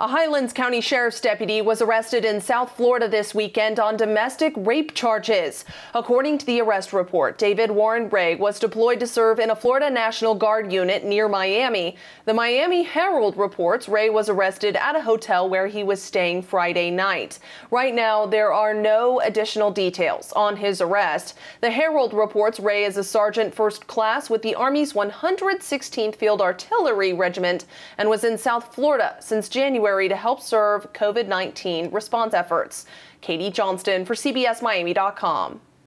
A Highlands County Sheriff's deputy was arrested in South Florida this weekend on domestic rape charges. According to the arrest report, David Warren Ray was deployed to serve in a Florida National Guard unit near Miami. The Miami Herald reports Ray was arrested at a hotel where he was staying Friday night. Right now, there are no additional details on his arrest. The Herald reports Ray is a sergeant first class with the Army's 116th Field Artillery Regiment and was in South Florida since January January to help serve COVID 19 response efforts. Katie Johnston for CBSMiami.com.